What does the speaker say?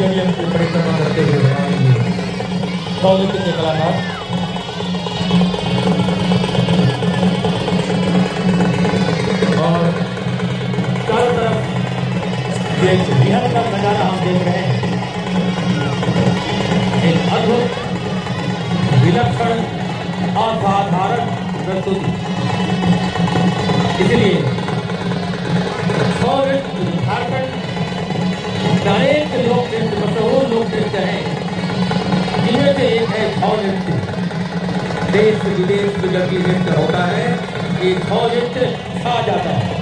Stadium की परिक्रमा करते हुए बनाएँगे के कलाकार और चारों तरफ़ ये बिहार का नज़ारा हम देख रहे हैं एक अद्भुत विलक्षण असाधारण प्रस्तुति। इसलिए सौर थाउज़ेंड देश विदेश जब जब इवेंट होता है ये थाउज़ेंड छा जाता है।